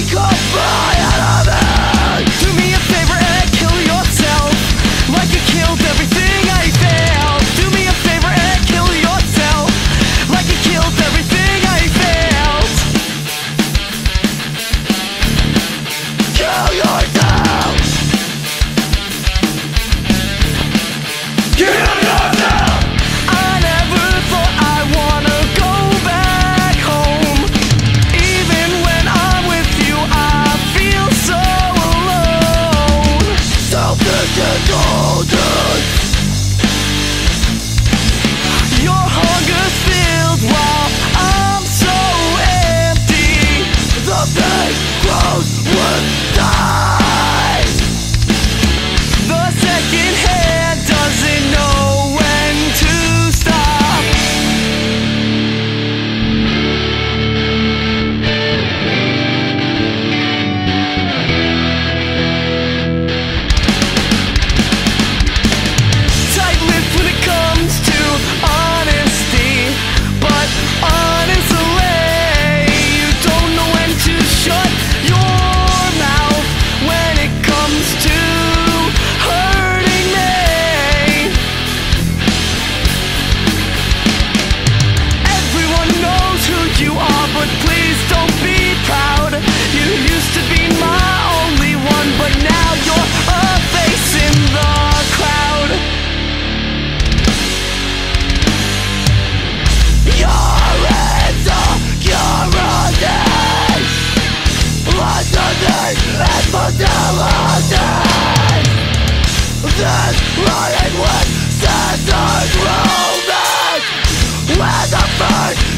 become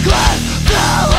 Glass fell